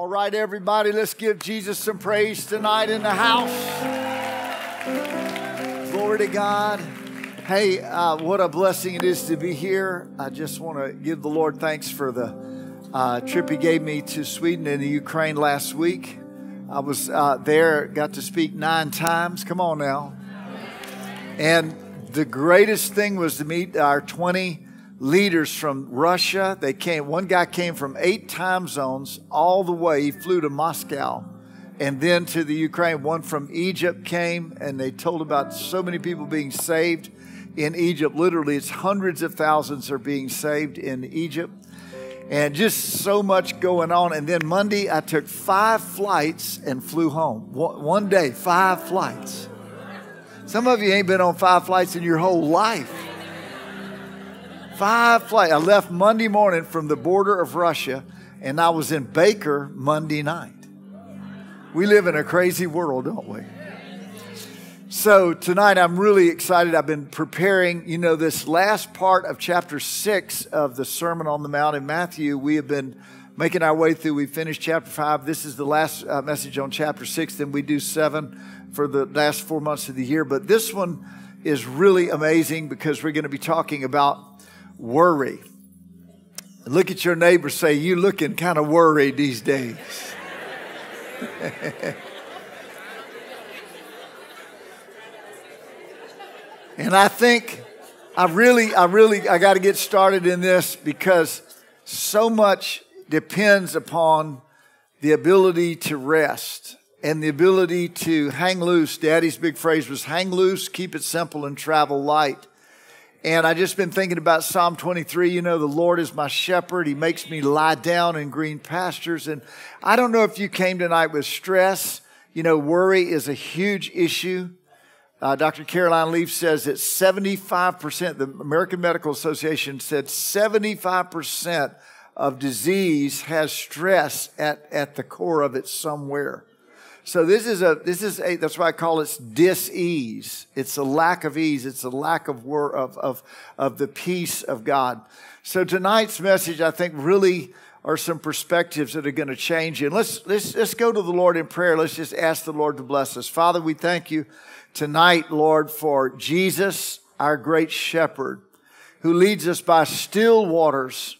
All right, everybody, let's give Jesus some praise tonight in the house. Glory to God. Hey, uh, what a blessing it is to be here. I just want to give the Lord thanks for the uh, trip He gave me to Sweden and the Ukraine last week. I was uh, there, got to speak nine times. Come on now. And the greatest thing was to meet our 20 leaders from Russia. They came, one guy came from eight time zones all the way. He flew to Moscow and then to the Ukraine. One from Egypt came and they told about so many people being saved in Egypt. Literally, it's hundreds of thousands are being saved in Egypt. And just so much going on. And then Monday, I took five flights and flew home. One day, five flights. Some of you ain't been on five flights in your whole life. Five flights. I left Monday morning from the border of Russia, and I was in Baker Monday night. We live in a crazy world, don't we? So tonight I'm really excited. I've been preparing, you know, this last part of chapter six of the Sermon on the Mount in Matthew. We have been making our way through. We finished chapter five. This is the last uh, message on chapter six. Then we do seven for the last four months of the year. But this one is really amazing because we're going to be talking about worry. Look at your neighbor, say, You looking kind of worried these days. and I think I really, I really, I got to get started in this because so much depends upon the ability to rest and the ability to hang loose. Daddy's big phrase was hang loose, keep it simple, and travel light. And I just been thinking about Psalm 23. You know, the Lord is my shepherd. He makes me lie down in green pastures. And I don't know if you came tonight with stress. You know, worry is a huge issue. Uh, Dr. Caroline Leaf says that 75%, the American Medical Association said 75% of disease has stress at, at the core of it somewhere. So this is a this is a that's why I call it dis-ease. It's a lack of ease. It's a lack of wor- of of of the peace of God. So tonight's message, I think, really are some perspectives that are going to change you. And let's let's let's go to the Lord in prayer. Let's just ask the Lord to bless us. Father, we thank you tonight, Lord, for Jesus, our great shepherd, who leads us by still waters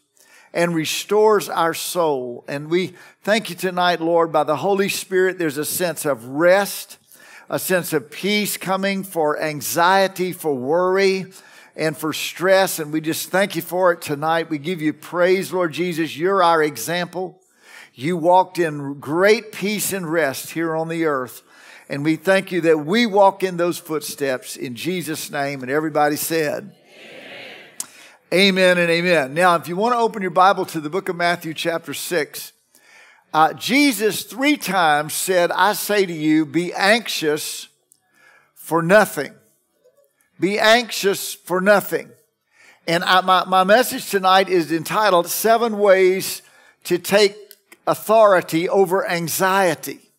and restores our soul. And we thank you tonight, Lord, by the Holy Spirit, there's a sense of rest, a sense of peace coming for anxiety, for worry, and for stress. And we just thank you for it tonight. We give you praise, Lord Jesus. You're our example. You walked in great peace and rest here on the earth. And we thank you that we walk in those footsteps in Jesus' name. And everybody said, Amen and amen. Now, if you want to open your Bible to the book of Matthew, chapter 6, uh, Jesus three times said, I say to you, be anxious for nothing. Be anxious for nothing. And I, my, my message tonight is entitled Seven Ways to Take Authority Over Anxiety.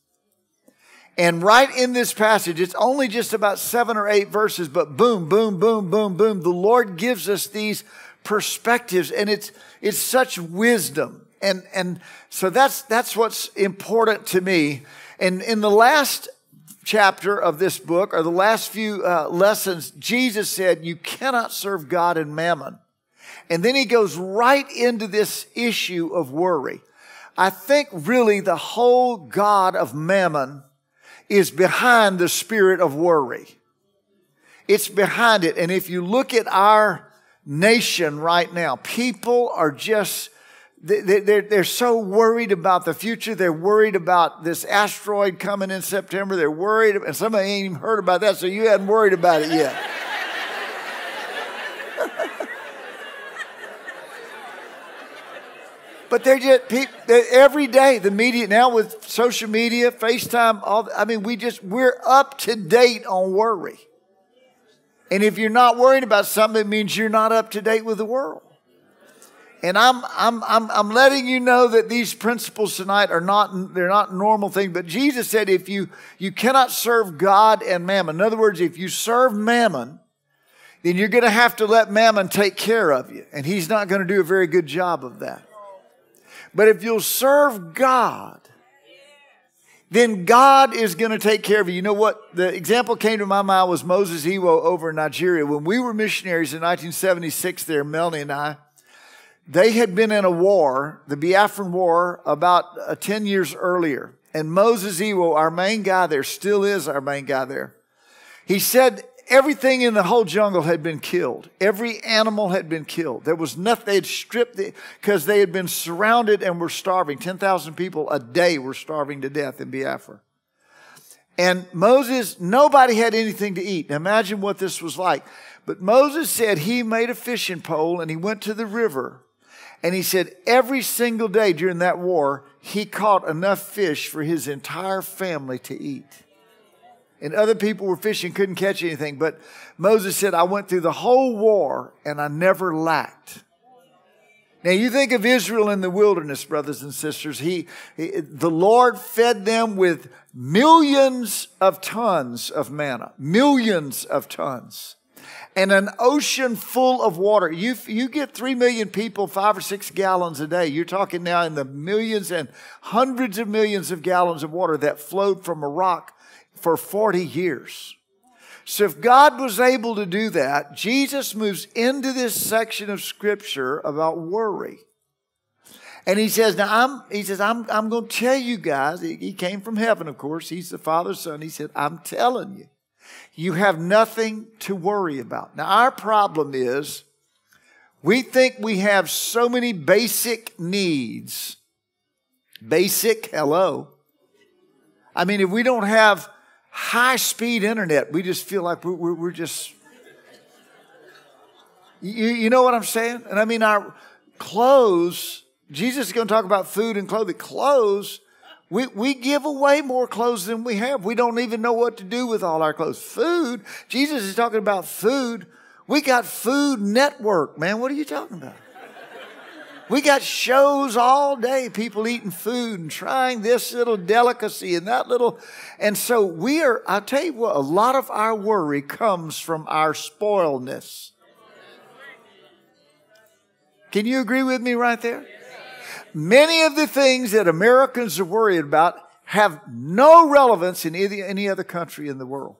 And right in this passage, it's only just about seven or eight verses, but boom, boom, boom, boom, boom. The Lord gives us these perspectives and it's, it's such wisdom. And, and so that's, that's what's important to me. And in the last chapter of this book, or the last few uh, lessons, Jesus said, You cannot serve God and mammon. And then he goes right into this issue of worry. I think really the whole God of mammon is behind the spirit of worry. It's behind it. And if you look at our nation right now, people are just, they're, they're so worried about the future. They're worried about this asteroid coming in September. They're worried, and somebody ain't even heard about that, so you hadn't worried about it yet. But they're just they're, every day the media now with social media, FaceTime. All I mean, we just we're up to date on worry. And if you're not worried about something, it means you're not up to date with the world. And I'm, I'm, I'm, I'm letting you know that these principles tonight are not, they're not normal things. But Jesus said if you, you cannot serve God and mammon. In other words, if you serve mammon, then you're going to have to let mammon take care of you. And he's not going to do a very good job of that. But if you'll serve God, then God is going to take care of you. You know what? The example came to my mind was Moses Iwo over in Nigeria. When we were missionaries in 1976 there, Melanie and I, they had been in a war, the Biafran War, about uh, 10 years earlier. And Moses Iwo, our main guy there, still is our main guy there. He said everything in the whole jungle had been killed. Every animal had been killed. There was nothing. They had stripped it because they had been surrounded and were starving. 10,000 people a day were starving to death in Biafra. And Moses, nobody had anything to eat. Now imagine what this was like. But Moses said he made a fishing pole and he went to the river. And he said every single day during that war, he caught enough fish for his entire family to eat and other people were fishing, couldn't catch anything. But Moses said, I went through the whole war and I never lacked. Now you think of Israel in the wilderness, brothers and sisters. He, he, the Lord fed them with millions of tons of manna, millions of tons, and an ocean full of water. You, you get three million people, five or six gallons a day. You're talking now in the millions and hundreds of millions of gallons of water that flowed from a rock for 40 years. So if God was able to do that, Jesus moves into this section of scripture about worry. And he says, now I'm, he says, I'm, I'm going to tell you guys, he came from heaven, of course. He's the Father's Son. He said, I'm telling you, you have nothing to worry about. Now our problem is we think we have so many basic needs. Basic, hello. I mean, if we don't have high speed internet, we just feel like we're, we're, we're just. You, you know what I'm saying? And I mean, our clothes, Jesus is going to talk about food and clothing. Clothes, we, we give away more clothes than we have. We don't even know what to do with all our clothes. Food, Jesus is talking about food. We got Food Network, man. What are you talking about? We got shows all day, people eating food and trying this little delicacy and that little. And so we are, I'll tell you what, a lot of our worry comes from our spoiledness. Can you agree with me right there? Many of the things that Americans are worried about have no relevance in any other country in the world.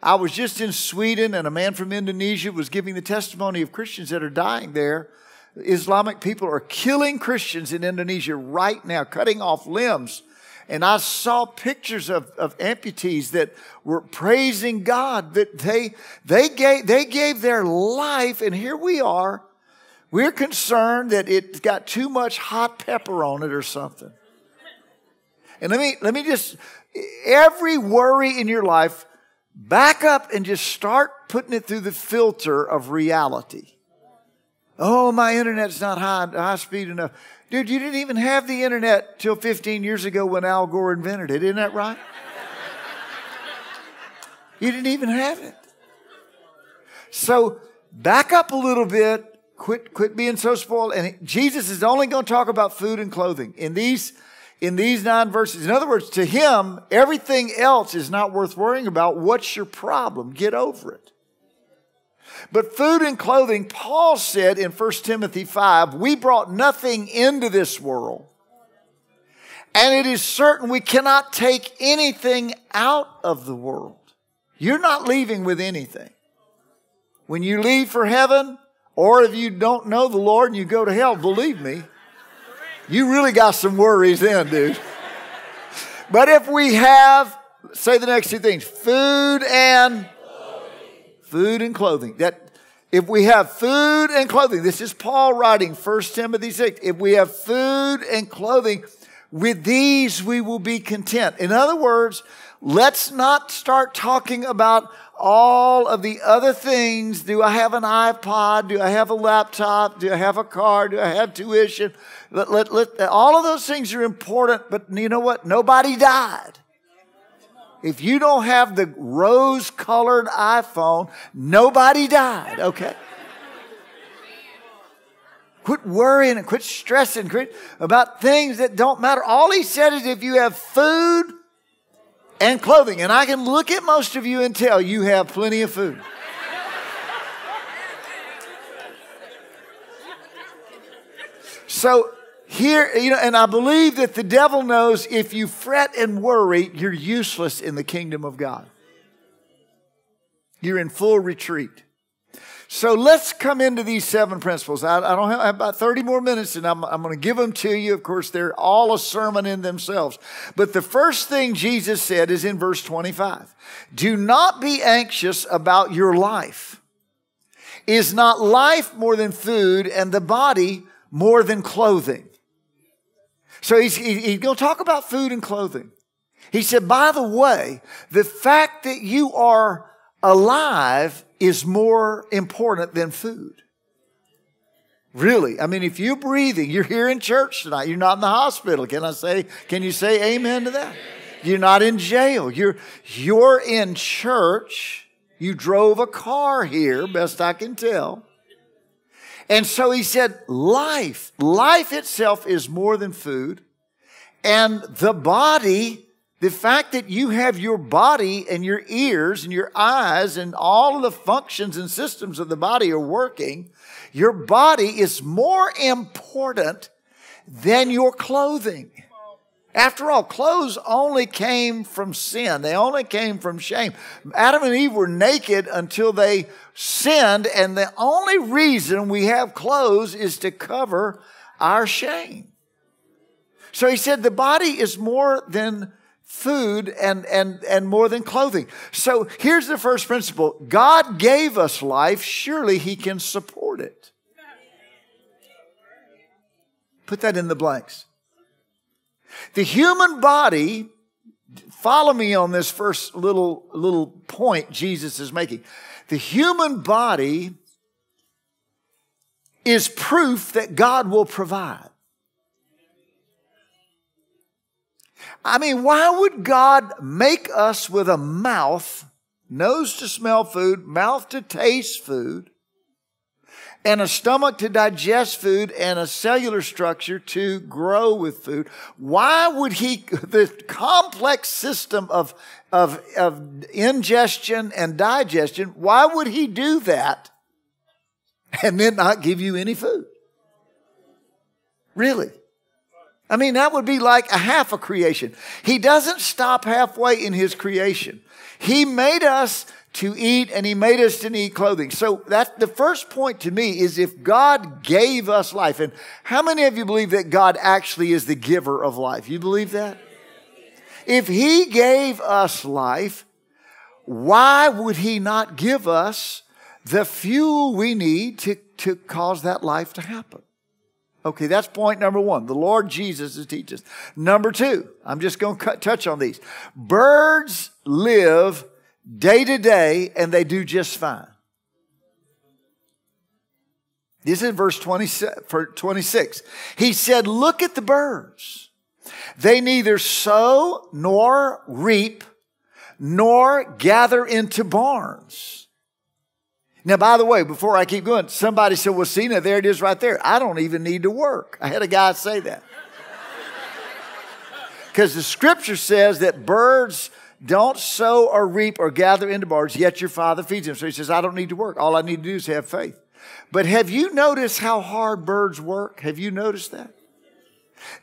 I was just in Sweden and a man from Indonesia was giving the testimony of Christians that are dying there Islamic people are killing Christians in Indonesia right now, cutting off limbs. And I saw pictures of, of amputees that were praising God that they, they gave, they gave their life. And here we are. We're concerned that it's got too much hot pepper on it or something. And let me, let me just, every worry in your life, back up and just start putting it through the filter of reality. Oh, my internet's not high, high speed enough. Dude, you didn't even have the internet till 15 years ago when Al Gore invented it. Isn't that right? you didn't even have it. So back up a little bit. Quit, quit being so spoiled. And Jesus is only going to talk about food and clothing in these, in these nine verses. In other words, to him, everything else is not worth worrying about. What's your problem? Get over it. But food and clothing, Paul said in 1 Timothy 5, we brought nothing into this world. And it is certain we cannot take anything out of the world. You're not leaving with anything. When you leave for heaven, or if you don't know the Lord and you go to hell, believe me, you really got some worries then, dude. but if we have, say the next two things food and food and clothing. That if we have food and clothing, this is Paul writing, 1 Timothy 6. If we have food and clothing, with these we will be content. In other words, let's not start talking about all of the other things. Do I have an iPod? Do I have a laptop? Do I have a car? Do I have tuition? Let, let, let, all of those things are important, but you know what? Nobody died. If you don't have the rose colored iPhone, nobody died, okay? Quit worrying and quit stressing quit about things that don't matter. All he said is if you have food and clothing, and I can look at most of you and tell you have plenty of food. So here, you know, and I believe that the devil knows if you fret and worry, you're useless in the kingdom of God. You're in full retreat. So let's come into these seven principles. I, I don't have, I have, about 30 more minutes and I'm, I'm going to give them to you. Of course, they're all a sermon in themselves. But the first thing Jesus said is in verse 25 Do not be anxious about your life. Is not life more than food and the body more than clothing? So he's, he's going to talk about food and clothing. He said, by the way, the fact that you are alive is more important than food. Really. I mean, if you're breathing, you're here in church tonight, you're not in the hospital. Can I say, can you say amen to that? You're not in jail. You're, you're in church. You drove a car here, best I can tell. And so he said, life, life itself is more than food. And the body the fact that you have your body and your ears and your eyes and all of the functions and systems of the body are working, your body is more important than your clothing. After all, clothes only came from sin. They only came from shame. Adam and Eve were naked until they sinned, and the only reason we have clothes is to cover our shame. So he said the body is more than food and, and, and more than clothing. So here's the first principle God gave us life, surely He can support it. Put that in the blanks. The human body, follow me on this first little, little point Jesus is making. The human body is proof that God will provide. I mean, why would God make us with a mouth, nose to smell food, mouth to taste food, and a stomach to digest food and a cellular structure to grow with food? Why would He, the complex system of, of, of ingestion and digestion, why would He do that and then not give you any food? Really? I mean, that would be like a half a creation. He doesn't stop halfway in his creation. He made us to eat and he made us to need clothing. So that's the first point to me is if God gave us life. And how many of you believe that God actually is the giver of life? You believe that? If he gave us life, why would he not give us the fuel we need to, to cause that life to happen? Okay, that's point number one. The Lord Jesus is teaching us. Number two, I'm just going to touch on these. Birds live day to day and they do just fine. This is verse 26. He said, Look at the birds. They neither sow nor reap nor gather into barns now, by the way, before I keep going, somebody said, Well, Cena, there it is right there. I don't even need to work. I had a guy say that. Because the scripture says that birds don't sow or reap or gather into barns, yet your father feeds them. So he says, I don't need to work. All I need to do is have faith. But have you noticed how hard birds work? Have you noticed that?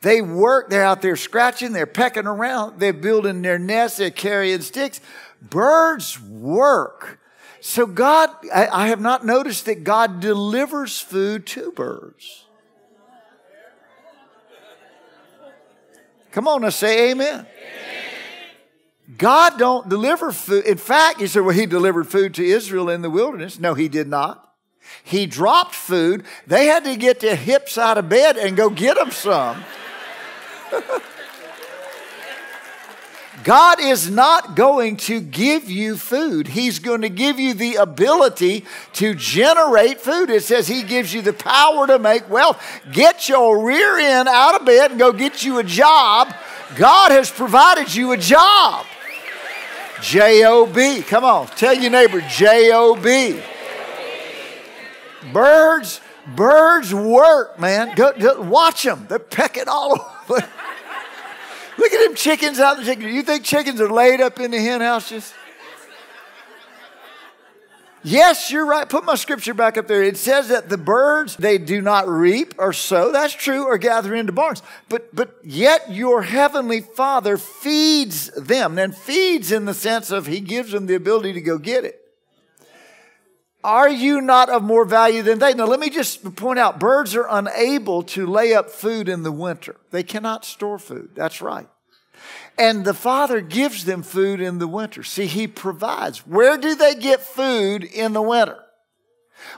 They work, they're out there scratching, they're pecking around, they're building their nests, they're carrying sticks. Birds work. So God, I, I have not noticed that God delivers food to birds. Come on, now say amen. amen. God don't deliver food. In fact, you said, well, he delivered food to Israel in the wilderness. No, he did not. He dropped food. They had to get their hips out of bed and go get them some. God is not going to give you food. He's going to give you the ability to generate food. It says He gives you the power to make wealth. Get your rear end out of bed and go get you a job. God has provided you a job. J O B. Come on, tell your neighbor J O B. Birds, birds work, man. Go, go, watch them. They're pecking all over. Look at them chickens out in the chicken. You think chickens are laid up in the hen house just? Yes, you're right. Put my scripture back up there. It says that the birds, they do not reap or sow. That's true, or gather into barns. But, but yet your heavenly father feeds them and feeds in the sense of he gives them the ability to go get it. Are you not of more value than they? Now, let me just point out birds are unable to lay up food in the winter. They cannot store food. That's right. And the Father gives them food in the winter. See, He provides. Where do they get food in the winter?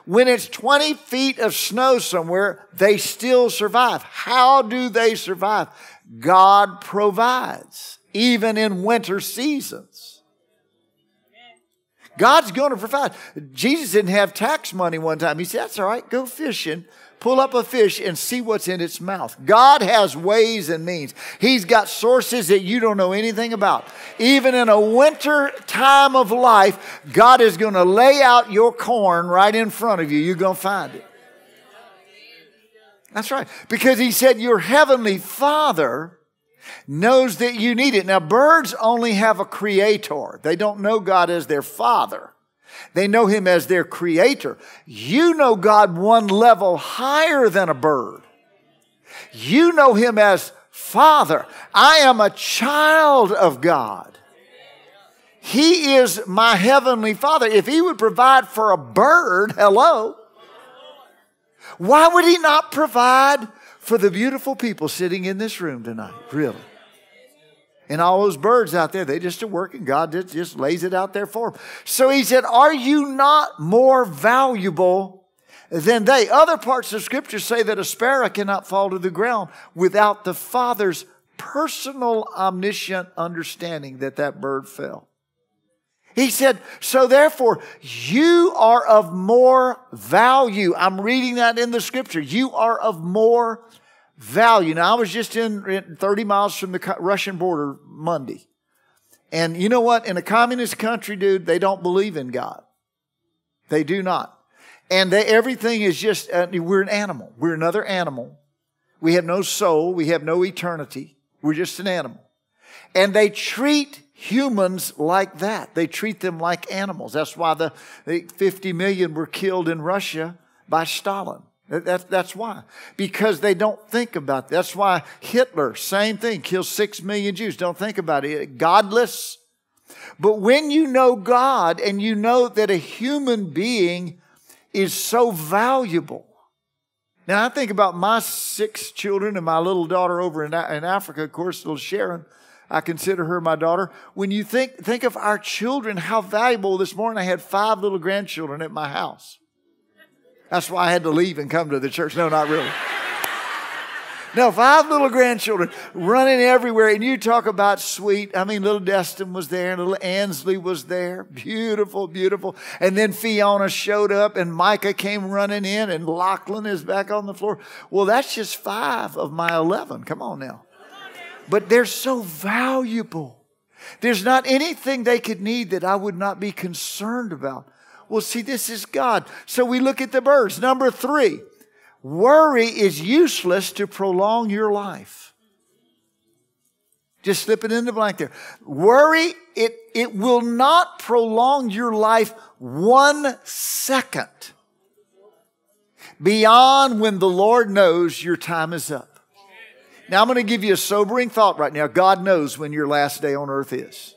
When it's 20 feet of snow somewhere, they still survive. How do they survive? God provides, even in winter seasons. God's going to provide. Jesus didn't have tax money one time. He said, That's all right, go fishing pull up a fish and see what's in its mouth. God has ways and means. He's got sources that you don't know anything about. Even in a winter time of life, God is going to lay out your corn right in front of you. You're going to find it. That's right. Because he said, Your heavenly Father knows that you need it. Now, birds only have a creator, they don't know God as their Father. They know him as their creator. You know God one level higher than a bird. You know him as Father. I am a child of God. He is my heavenly Father. If he would provide for a bird, hello, why would he not provide for the beautiful people sitting in this room tonight? Really? And all those birds out there, they just are working. God just, just lays it out there for them. So he said, Are you not more valuable than they? Other parts of scripture say that a sparrow cannot fall to the ground without the Father's personal omniscient understanding that that bird fell. He said, so therefore, you are of more value. I'm reading that in the scripture. You are of more value. Now, I was just in 30 miles from the Russian border Monday. And you know what? In a communist country, dude, they don't believe in God. They do not. And they, everything is just, uh, we're an animal. We're another animal. We have no soul. We have no eternity. We're just an animal. And they treat humans like that. They treat them like animals. That's why the 50 million were killed in Russia by Stalin. That, that's why. Because they don't think about that. That's why Hitler, same thing, kills six million Jews. Don't think about it. Godless. But when you know God and you know that a human being is so valuable. Now I think about my six children and my little daughter over in, in Africa, of course, little Sharon. I consider her my daughter. When you think, think of our children, how valuable this morning I had five little grandchildren at my house. That's why I had to leave and come to the church. No, not really. No, five little grandchildren running everywhere. And you talk about sweet. I mean, little Destin was there, and little Ansley was there. Beautiful, beautiful. And then Fiona showed up, and Micah came running in, and Lachlan is back on the floor. Well, that's just five of my 11. Come on now. But they're so valuable. There's not anything they could need that I would not be concerned about. Well, see, this is God. So we look at the birds. Number three, worry is useless to prolong your life. Just slip it in the blank there. Worry, it, it will not prolong your life one second beyond when the Lord knows your time is up. Now, I'm going to give you a sobering thought right now. God knows when your last day on earth is.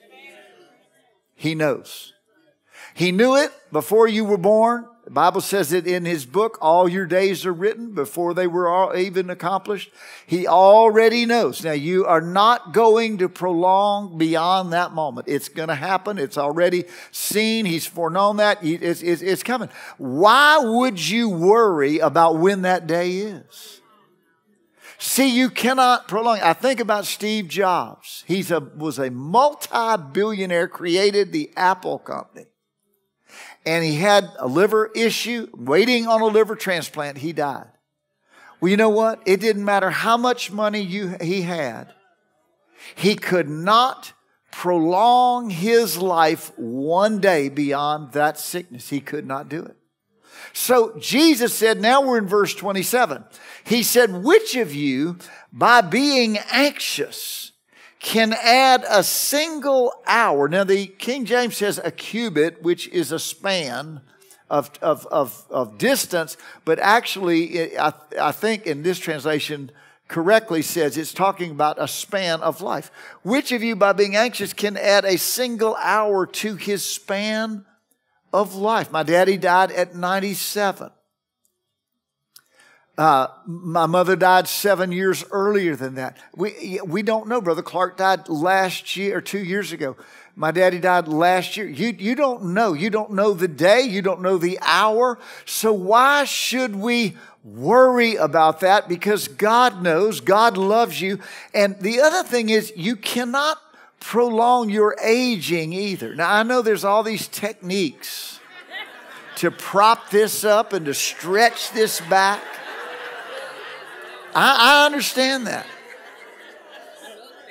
He knows. He knew it before you were born. The Bible says it in his book, all your days are written before they were even accomplished. He already knows. Now you are not going to prolong beyond that moment. It's going to happen. It's already seen. He's foreknown that. It's, it's, it's coming. Why would you worry about when that day is? See, you cannot prolong. I think about Steve Jobs. He was a multi-billionaire, created the Apple company and he had a liver issue, waiting on a liver transplant. He died. Well, you know what? It didn't matter how much money you, he had. He could not prolong his life one day beyond that sickness. He could not do it. So Jesus said, now we're in verse 27. He said, which of you, by being anxious, can add a single hour. Now, the King James says a cubit, which is a span. of, of, of, of distance, but actually, it, I, I think in this translation, correctly says it's talking about a span of life. Which of you, by being anxious, can add a single hour to his span of life? My daddy died at 97. Uh, my mother died seven years earlier than that. We, we don't know. Brother Clark died last year or two years ago. My daddy died last year. You, you don't know. You don't know the day. You don't know the hour. So why should we worry about that? Because God knows, God loves you. And the other thing is, you cannot prolong your aging either. Now, I know there's all these techniques to prop this up and to stretch this back. I, I understand that.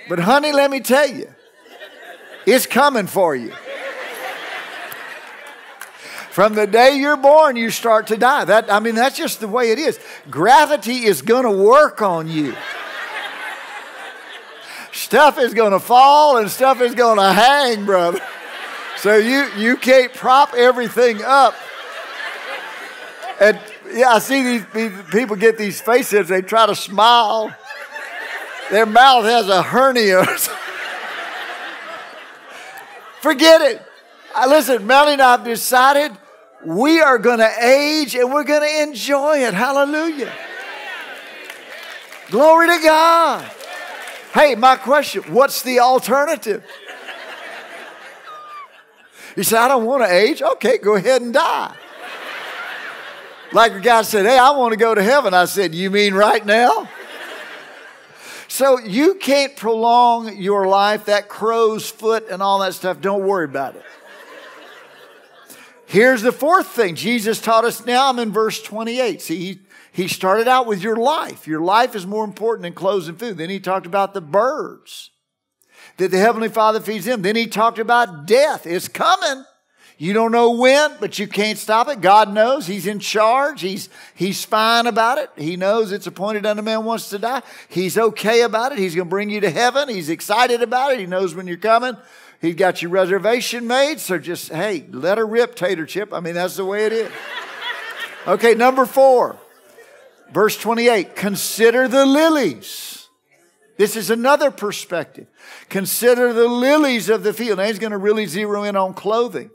But, honey, let me tell you, it's coming for you. From the day you're born, you start to die. That, I mean, that's just the way it is. Gravity is going to work on you. stuff is going to fall and stuff is going to hang, brother. So you, you can't prop everything up. And yeah, I see these, people get these faces, they try to smile. Their mouth has a hernia. Forget it. I, listen, Melanie and I have decided we are going to age and we're going to enjoy it. Hallelujah. Glory to God. Hey, my question what's the alternative? You say, I don't want to age. Okay, go ahead and die. Like a guy said, Hey, I want to go to heaven. I said, You mean right now? So you can't prolong your life, that crow's foot and all that stuff. Don't worry about it. Here's the fourth thing Jesus taught us now. I'm in verse 28. See, he, he started out with your life. Your life is more important than clothes and food. Then he talked about the birds that the Heavenly Father feeds them. Then he talked about death. It's coming. You don't know when, but you can't stop it. God knows. He's in charge. He's, he's fine about it. He knows it's appointed unto man wants to die. He's okay about it. He's going to bring you to heaven. He's excited about it. He knows when you're coming. He's got your reservation made. So just, hey, let her rip, tater chip. I mean, that's the way it is. Okay, number four, verse 28 consider the lilies. This is another perspective. Consider the lilies of the field. Now he's going to really zero in on clothing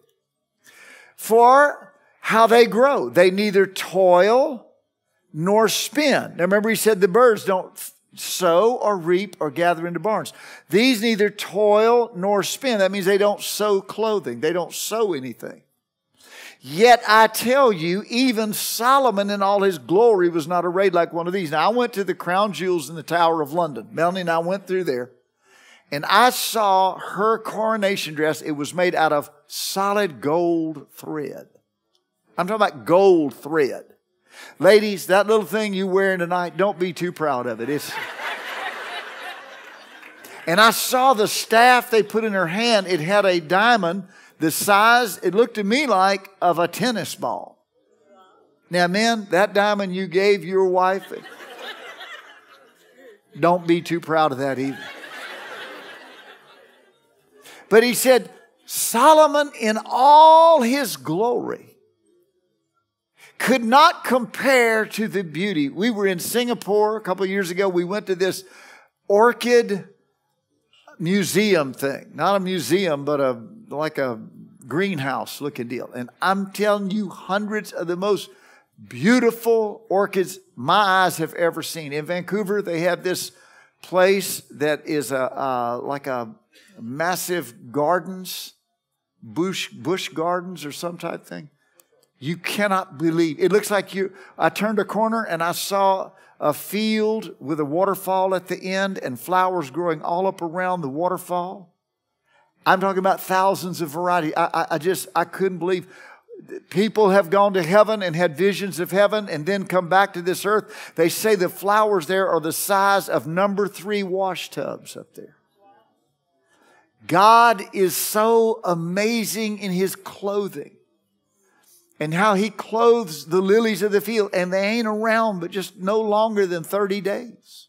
for how they grow. They neither toil nor spin. Now remember, he said the birds don't sow or reap or gather into barns. These neither toil nor spin. That means they don't sew clothing. They don't sew anything. Yet I tell you, even Solomon in all his glory was not arrayed like one of these. Now I went to the crown jewels in the Tower of London. Melanie and I went through there and I saw her coronation dress. It was made out of solid gold thread. I'm talking about gold thread. Ladies, that little thing you're wearing tonight, don't be too proud of it. It's and I saw the staff they put in her hand. It had a diamond the size, it looked to me like of a tennis ball. Now, men, that diamond you gave your wife, don't be too proud of that either. But he said, Solomon in all his glory could not compare to the beauty. We were in Singapore a couple years ago. We went to this orchid museum thing. Not a museum, but a like a greenhouse looking deal. And I'm telling you, hundreds of the most beautiful orchids my eyes have ever seen. In Vancouver, they have this place that is a uh, like a massive gardens, bush, bush gardens or some type thing. You cannot believe. It looks like you, I turned a corner and I saw a field with a waterfall at the end and flowers growing all up around the waterfall. I'm talking about thousands of variety. I, I, I just, I couldn't believe people have gone to heaven and had visions of heaven and then come back to this earth. They say the flowers there are the size of number three wash tubs up there. God is so amazing in his clothing and how he clothes the lilies of the field and they ain't around but just no longer than 30 days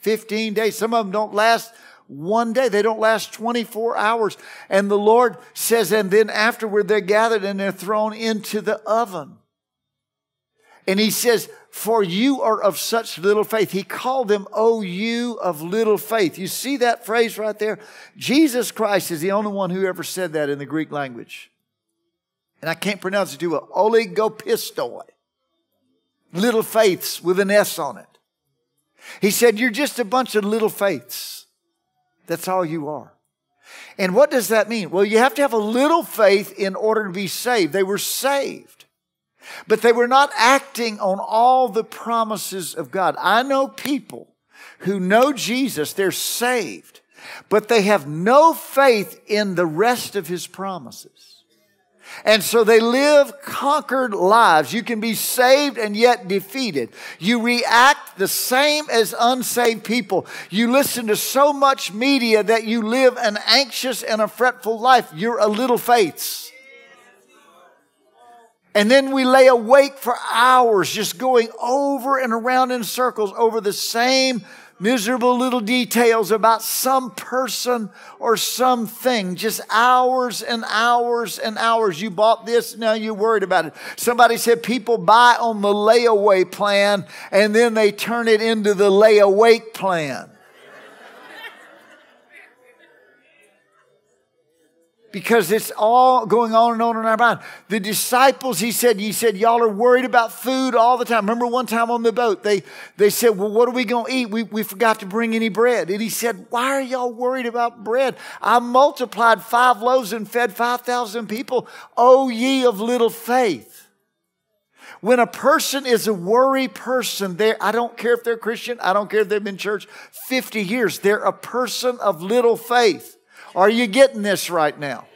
15 days some of them don't last one day. They don't last 24 hours. And the Lord says, and then afterward they're gathered and they're thrown into the oven. And he says, For you are of such little faith. He called them, O you of little faith. You see that phrase right there? Jesus Christ is the only one who ever said that in the Greek language. And I can't pronounce it too well. Oligopistoi. Little faiths with an S on it. He said, You're just a bunch of little faiths. That's all you are. And what does that mean? Well, you have to have a little faith in order to be saved. They were saved, but they were not acting on all the promises of God. I know people who know Jesus, they're saved, but they have no faith in the rest of his promises. And so they live conquered lives. You can be saved and yet defeated. You react the same as unsaved people. You listen to so much media that you live an anxious and a fretful life. You're a little faiths. And then we lay awake for hours just going over and around in circles over the same miserable little details about some person or something. Just hours and hours and hours. You bought this, now you're worried about it. Somebody said people buy on the layaway plan and then they turn it into the lay awake plan. Because it's all going on and on in our mind. The disciples, he said, he said, y'all are worried about food all the time. Remember one time on the boat, they, they said, well, what are we going to eat? We, we forgot to bring any bread. And he said, why are y'all worried about bread? I multiplied five loaves and fed 5,000 people. Oh, ye of little faith. When a person is a worry person, there, I don't care if they're Christian, I don't care if they've been in church 50 years, they're a person of little faith. Are you getting this right now?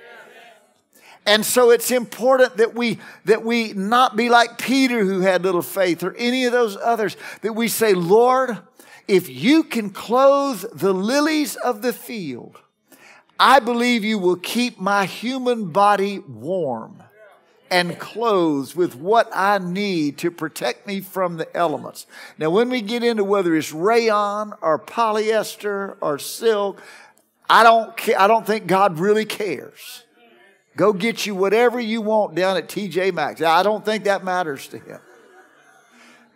And so it's important that we that we not be like Peter who had little faith or any of those others that we say, "Lord, if you can clothe the lilies of the field, I believe you will keep my human body warm and clothed with what I need to protect me from the elements." Now, when we get into whether it's rayon or polyester or silk, I don't, I don't think God really cares. Go get you whatever you want down at TJ Maxx. I don't think that matters to him.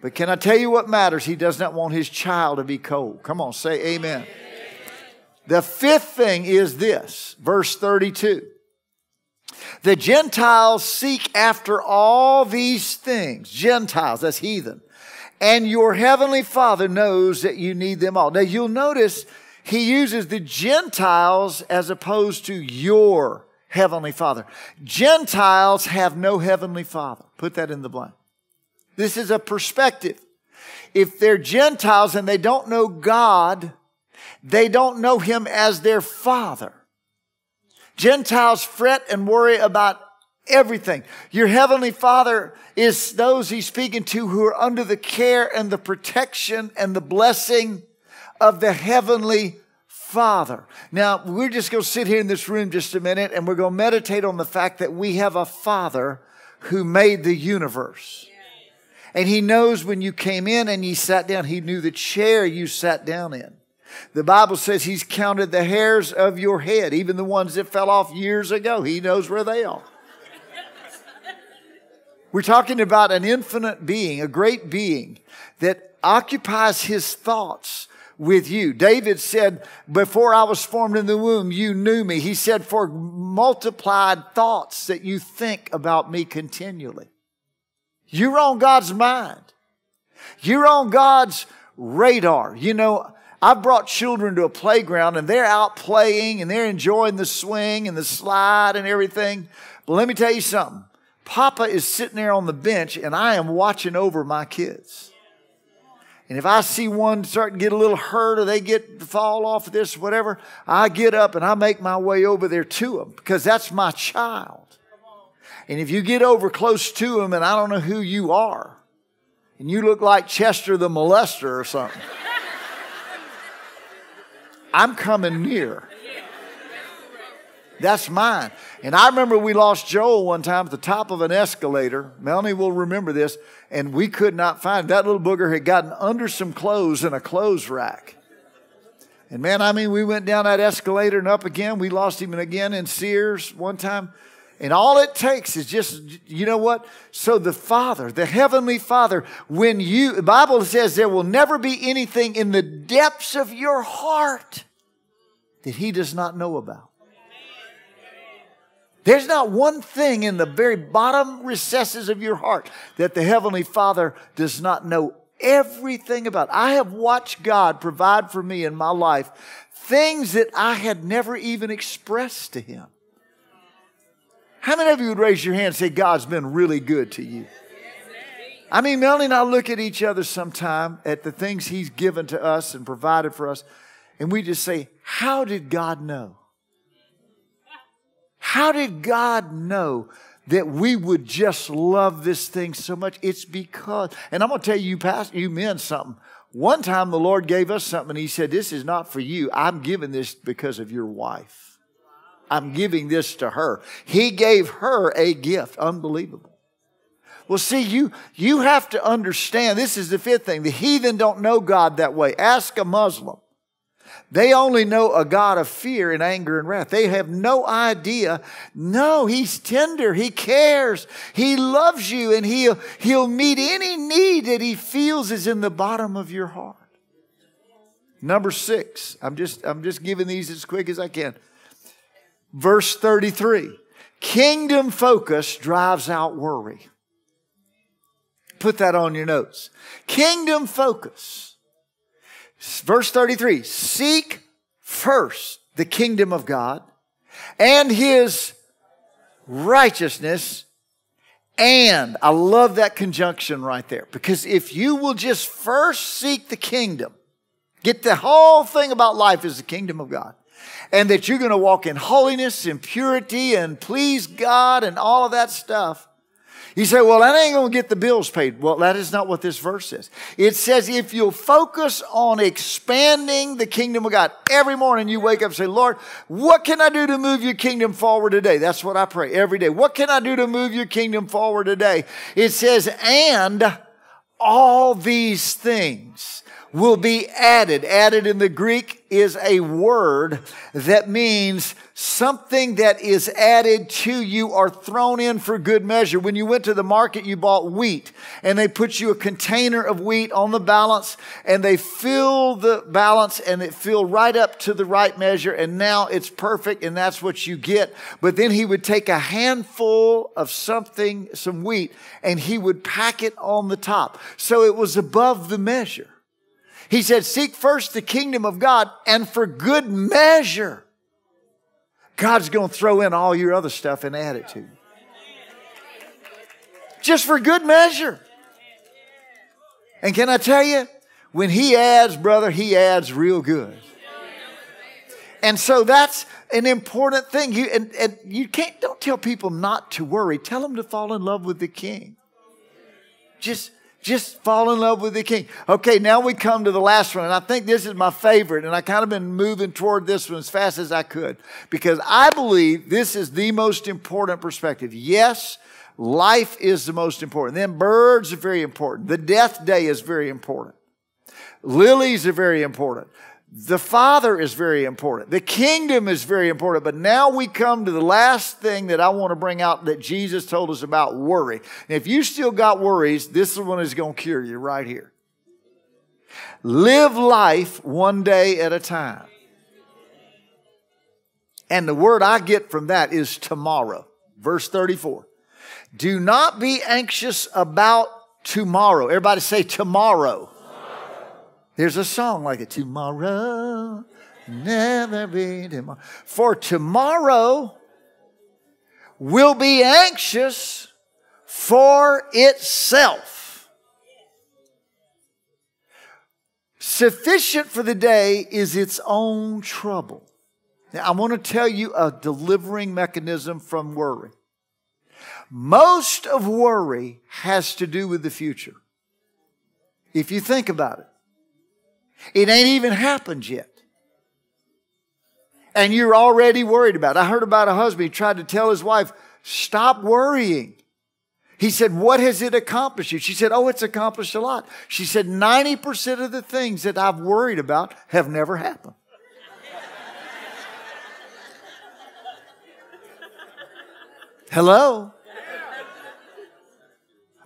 But can I tell you what matters? He does not want his child to be cold. Come on, say amen. amen. The fifth thing is this, verse 32. The Gentiles seek after all these things. Gentiles, that's heathen. And your heavenly Father knows that you need them all. Now you'll notice he uses the Gentiles as opposed to your heavenly father. Gentiles have no heavenly father. Put that in the blank. This is a perspective. If they're Gentiles and they don't know God, they don't know Him as their father. Gentiles fret and worry about everything. Your heavenly father is those he's speaking to who are under the care and the protection and the blessing of the heavenly Father. Now, we're just going to sit here in this room just a minute and we're going to meditate on the fact that we have a Father who made the universe. And He knows when you came in and you sat down, He knew the chair you sat down in. The Bible says He's counted the hairs of your head, even the ones that fell off years ago. He knows where they are. We're talking about an infinite being, a great being that occupies His thoughts with you. David said, Before I was formed in the womb, you knew me. He said, For multiplied thoughts that you think about me continually. You're on God's mind. You're on God's radar. You know, I've brought children to a playground and they're out playing and they're enjoying the swing and the slide and everything. But let me tell you something. Papa is sitting there on the bench and I am watching over my kids. And if I see one start to get a little hurt or they get to fall off of this, whatever, I get up and I make my way over there to them because that's my child. And if you get over close to them and I don't know who you are, and you look like Chester the molester or something, I'm coming near. That's mine. And I remember we lost Joel one time at the top of an escalator. Melanie will remember this. And we could not find that little booger had gotten under some clothes in a clothes rack. And man, I mean, we went down that escalator and up again. We lost him again in Sears one time. And all it takes is just, you know what? So the Father, the Heavenly Father, when you, the Bible says there will never be anything in the depths of your heart that He does not know about. There's not one thing in the very bottom recesses of your heart that the Heavenly Father does not know everything about. I have watched God provide for me in my life things that I had never even expressed to Him. How many of you would raise your hand and say, God's been really good to you? I mean, Melanie and I look at each other sometime at the things He's given to us and provided for us, and we just say, How did God know? How did God know that we would just love this thing so much? It's because, and I'm going to tell you, past you men, something. One time the Lord gave us something. He said, This is not for you. I'm giving this because of your wife. I'm giving this to her. He gave her a gift. Unbelievable. Well, see, you, you have to understand this is the fifth thing. The heathen don't know God that way. Ask a Muslim. They only know a God of fear and anger and wrath. They have no idea. No, He's tender. He cares. He loves you and He'll, He'll meet any need that He feels is in the bottom of your heart. Number six. I'm just, I'm just giving these as quick as I can. Verse 33 Kingdom focus drives out worry. Put that on your notes. Kingdom focus. Verse 33 Seek first the kingdom of God and his righteousness. And I love that conjunction right there because if you will just first seek the kingdom, get the whole thing about life is the kingdom of God and that you're going to walk in holiness and purity and please God and all of that stuff. You say, well, that ain't going to get the bills paid. Well, that is not what this verse says. It says if you'll focus on expanding the kingdom of God, every morning you wake up and say, Lord, what can I do to move your kingdom forward today? That's what I pray every day. What can I do to move your kingdom forward today? It says, and all these things will be added. Added in the Greek is a word that means something that is added to you or thrown in for good measure. When you went to the market, you bought wheat and they put you a container of wheat on the balance and they fill the balance and it filled right up to the right measure and now it's perfect and that's what you get. But then he would take a handful of something, some wheat, and he would pack it on the top. So it was above the measure. He said, Seek first the kingdom of God, and for good measure, God's going to throw in all your other stuff and add it to you. Just for good measure. And can I tell you, when He adds, brother, He adds real good. And so that's an important thing. You, and, and you can't, don't tell people not to worry. Tell them to fall in love with the King. Just, just fall in love with the king. Okay, now we come to the last one, and I think this is my favorite, and I kind of been moving toward this one as fast as I could because I believe this is the most important perspective. Yes, life is the most important. Then birds are very important. The death day is very important. Lilies are very important. The Father is very important. The kingdom is very important. But now we come to the last thing that I want to bring out that Jesus told us about worry. And if you still got worries, this one is going to cure you right here. Live life one day at a time. And the word I get from that is tomorrow. Verse 34. Do not be anxious about tomorrow. Everybody say tomorrow. There's a song like it tomorrow, never be tomorrow. For tomorrow will be anxious for itself. Sufficient for the day is its own trouble. Now, I want to tell you a delivering mechanism from worry. Most of worry has to do with the future. If you think about it, it ain't even happened yet. And you're already worried about it. I heard about a husband who tried to tell his wife, stop worrying. He said, What has it accomplished you? She said, Oh, it's accomplished a lot. She said, 90% of the things that I've worried about have never happened. Hello?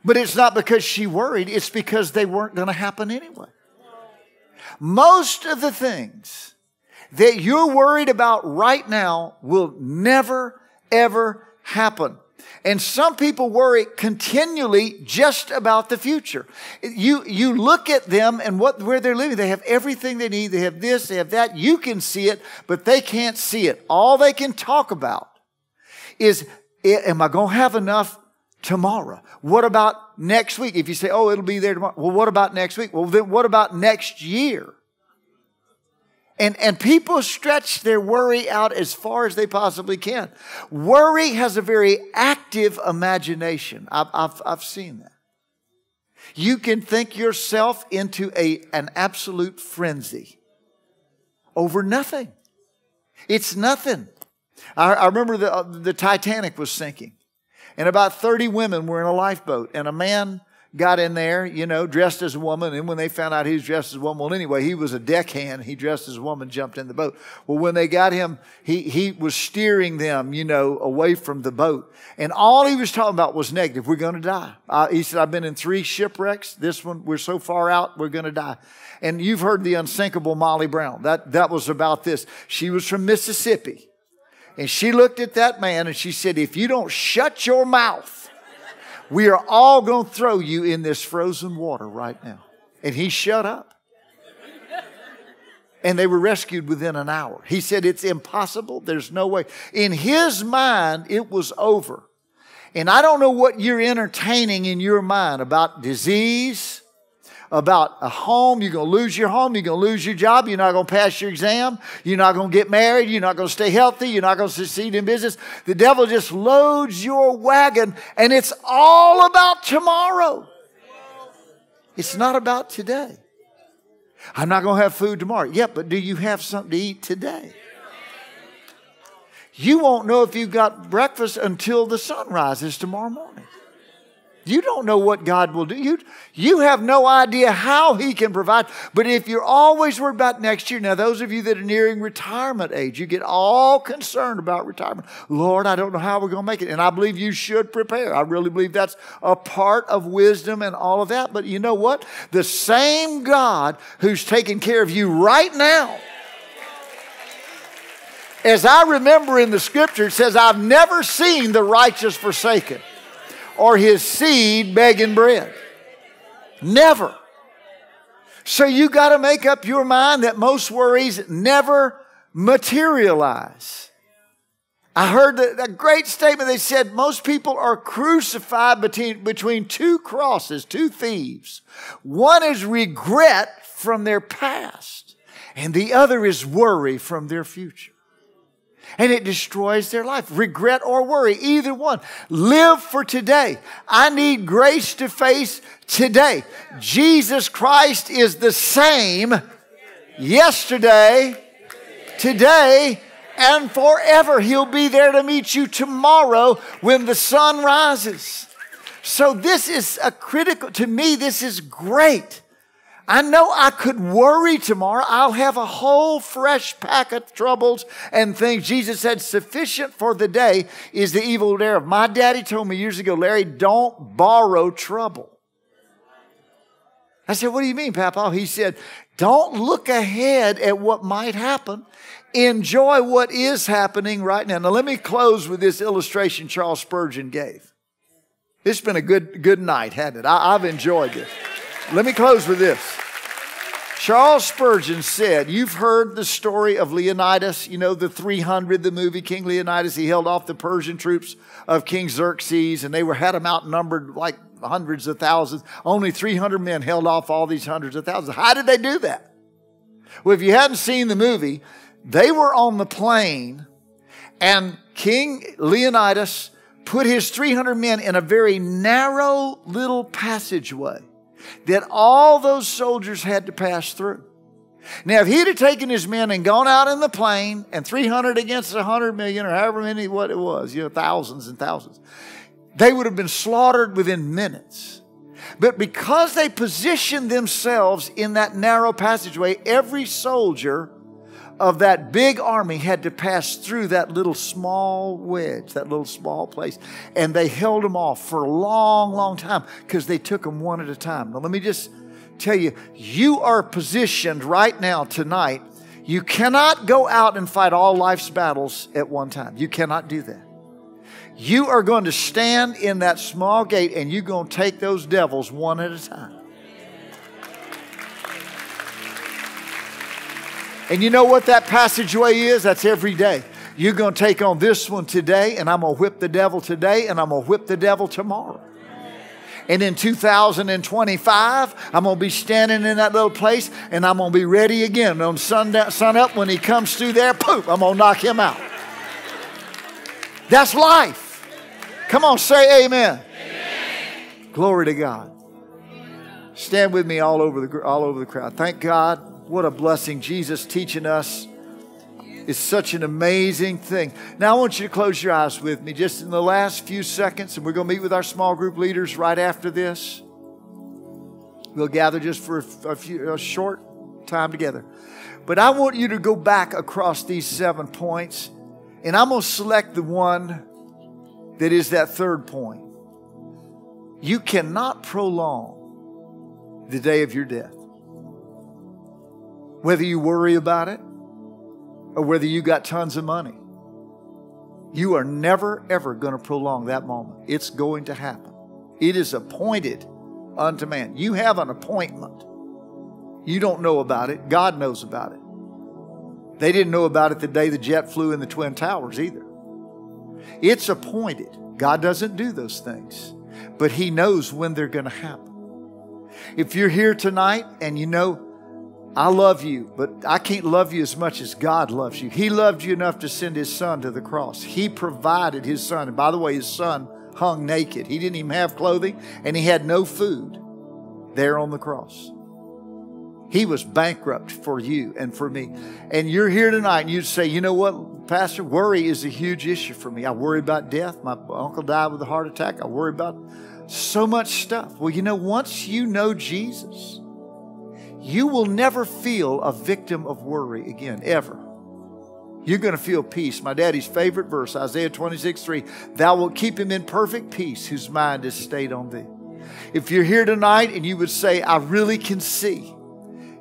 But it's not because she worried, it's because they weren't going to happen anyway. Most of the things that you're worried about right now will never, ever happen. And some people worry continually just about the future. You, you look at them and what, where they're living. They have everything they need. They have this, they have that. You can see it, but they can't see it. All they can talk about is, am I going to have enough tomorrow? What about next week? If you say, oh, it'll be there tomorrow. Well, what about next week? Well, then what about next year? And, and people stretch their worry out as far as they possibly can. Worry has a very active imagination. I've, I've, I've seen that. You can think yourself into a, an absolute frenzy over nothing. It's nothing. I, I remember the, uh, the Titanic was sinking, and about 30 women were in a lifeboat, and a man got in there, you know, dressed as a woman. And when they found out he was dressed as a woman, well, anyway, he was a deckhand. He dressed as a woman, jumped in the boat. Well, when they got him, he, he was steering them, you know, away from the boat. And all he was talking about was negative. We're going to die. Uh, he said, I've been in three shipwrecks. This one, we're so far out, we're going to die. And you've heard the unsinkable Molly Brown. That, that was about this. She was from Mississippi. And she looked at that man and she said, if you don't shut your mouth, we are all going to throw you in this frozen water right now. And he shut up. And they were rescued within an hour. He said, It's impossible. There's no way. In his mind, it was over. And I don't know what you're entertaining in your mind about disease, about a home. You're going to lose your home. You're going to lose your job. You're not going to pass your exam. You're not going to get married. You're not going to stay healthy. You're not going to succeed in business. The devil just loads your wagon and it's all about tomorrow. It's not about today. I'm not going to have food tomorrow. Yeah, but do you have something to eat today? You won't know if you've got breakfast until the sun rises tomorrow morning. You don't know what God will do. You, you have no idea how He can provide. But if you're always worried about next year, now, those of you that are nearing retirement age, you get all concerned about retirement. Lord, I don't know how we're going to make it. And I believe you should prepare. I really believe that's a part of wisdom and all of that. But you know what? The same God who's taking care of you right now. As I remember in the scripture, it says, I've never seen the righteous forsaken or his seed begging bread. Never. So you got to make up your mind that most worries never materialize. I heard a great statement. They said most people are crucified between, between two crosses, two thieves. One is regret from their past, and the other is worry from their future and it destroys their life. Regret or worry, either one. Live for today. I need grace to face today. Jesus Christ is the same yesterday, today, and forever. He'll be there to meet you tomorrow when the sun rises. So, this is a critical, to me, this is great. I know I could worry tomorrow. I'll have a whole fresh pack of troubles and things. Jesus said, sufficient for the day is the evil thereof. My daddy told me years ago, Larry, don't borrow trouble. I said, what do you mean, Papa? He said, don't look ahead at what might happen. Enjoy what is happening right now. Now, let me close with this illustration Charles Spurgeon gave. It's been a good, good night, hasn't it? I, I've enjoyed this. Let me close with this. Charles Spurgeon said, You've heard the story of Leonidas, you know, the 300, the movie King Leonidas. He held off the Persian troops of King Xerxes, and they were had them outnumbered like hundreds of thousands. Only 300 men held off all these hundreds of thousands. How did they do that? Well, if you hadn't seen the movie, they were on the plain, and King Leonidas put his 300 men in a very narrow little passageway that all those soldiers had to pass through. Now, if he'd have taken his men and gone out in the plain and 300 against 100 million or however many what it was, you know, thousands and thousands, they would have been slaughtered within minutes. But because they positioned themselves in that narrow passageway, every soldier of that big army had to pass through that little small wedge, that little small place. And they held them off for a long, long time because they took them one at a time. Now, let me just tell you, you are positioned right now, tonight. You cannot go out and fight all life's battles at one time. You cannot do that. You are going to stand in that small gate and you're going to take those devils one at a time. And you know what that passageway is? That's every day. You're going to take on this one today, and I'm going to whip the devil today, and I'm going to whip the devil tomorrow. And in 2025, I'm going to be standing in that little place, and I'm going to be ready again. On sun, down, sun up, when he comes through there, poof, I'm going to knock him out. That's life. Come on, say amen. amen. Glory to God. Stand with me all over the all over the crowd. Thank God what a blessing. Jesus teaching us is such an amazing thing. Now, I want you to close your eyes with me just in the last few seconds, and we're going to meet with our small group leaders right after this. We'll gather just for a, few, a short time together. But I want you to go back across these seven points, and I'm going to select the one that is that third point. You cannot prolong the day of your death. Whether you worry about it or whether you got tons of money, you are never, ever going to prolong that moment. It's going to happen. It is appointed unto man. You have an appointment. You don't know about it, God knows about it. They didn't know about it the day the jet flew in the Twin Towers either. It's appointed. God doesn't do those things, but He knows when they're going to happen. If you're here tonight and you know I love you, but I can't love you as much as God loves you. He loved you enough to send His Son to the cross. He provided His Son. And by the way, His Son hung naked. He didn't even have clothing, and He had no food there on the cross. He was bankrupt for you and for me. And you're here tonight and you'd say, you know what, Pastor, worry is a huge issue for me. I worry about death. My uncle died with a heart attack. I worry about so much stuff. Well, you know, once you know Jesus, you will never feel a victim of worry again, ever. You're going to feel peace. My daddy's favorite verse, Isaiah 26, 3. Thou wilt keep him in perfect peace whose mind is stayed on thee. If you're here tonight and you would say, I really can see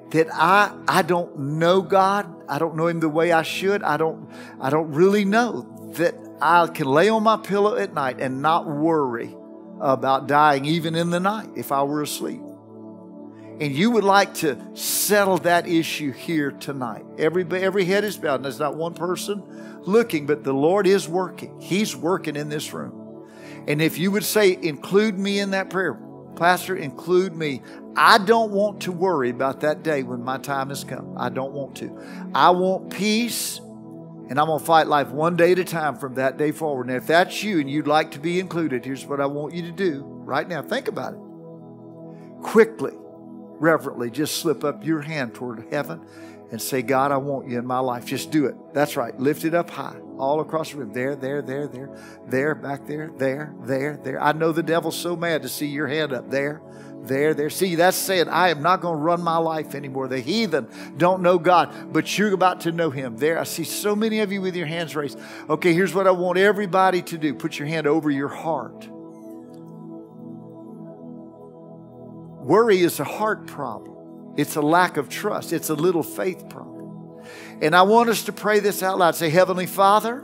that I, I don't know God, I don't know him the way I should, I don't, I don't really know that I can lay on my pillow at night and not worry about dying even in the night if I were asleep and you would like to settle that issue here tonight, every, every head is bowed. And there's not one person looking, but the Lord is working. He's working in this room. And if you would say, include me in that prayer, Pastor, include me. I don't want to worry about that day when my time has come. I don't want to. I want peace, and I'm going to fight life one day at a time from that day forward. Now, if that's you and you'd like to be included, here's what I want you to do right now. Think about it. Quickly reverently just slip up your hand toward heaven and say, God, I want you in my life. Just do it. That's right. Lift it up high, all across the room. There, there, there, there, there, back there, there, there, there. I know the devil's so mad to see your hand up there, there, there. See, that's saying, I am not going to run my life anymore. The heathen don't know God, but you're about to know him. There, I see so many of you with your hands raised. Okay, here's what I want everybody to do put your hand over your heart. Worry is a heart problem. It's a lack of trust. It's a little faith problem. And I want us to pray this out loud. Say, Heavenly Father,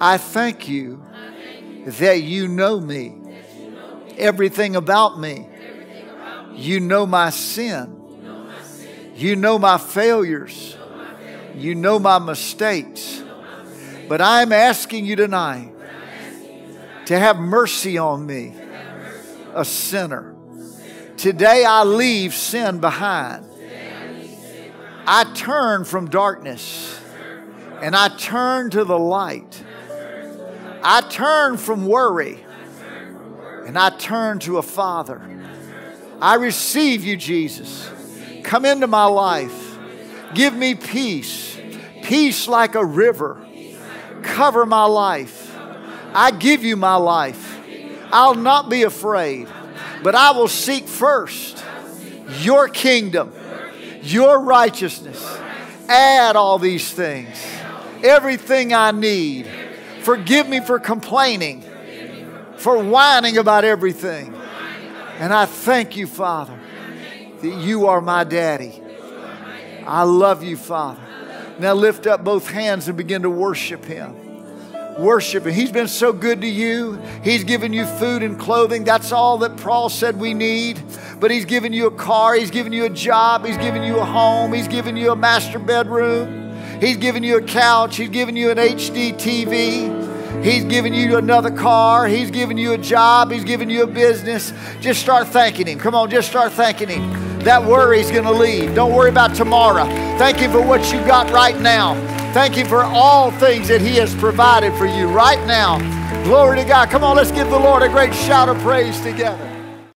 I thank you that you know me, everything about me. You know my sin. You know my failures. You know my mistakes. But I'm asking you tonight to have mercy on me, a sinner. Today I leave sin behind. I turn from darkness and I turn to the light. I turn from worry and I turn to a Father. I receive you, Jesus. Come into my life. Give me peace, peace like a river. Cover my life. I give you my life. I'll not be afraid. But I will seek first your kingdom, your righteousness, Add all these things, everything I need. Forgive me for complaining, for whining about everything. And I thank you, Father, that you are my daddy. I love you, Father. Now lift up both hands and begin to worship him worship Him. He's been so good to you. He's given you food and clothing. That's all that Paul said we need. But He's given you a car, He's given you a job, He's given you a home, He's given you a master bedroom, He's given you a couch, He's given you an HD TV. He's given you another car. He's given you a job. He's given you a business. Just start thanking Him. Come on, just start thanking Him. That worry's going to leave. Don't worry about tomorrow. Thank Him for what you've got right now. Thank you for all things that He has provided for you right now. Glory to God. Come on, let's give the Lord a great shout of praise together.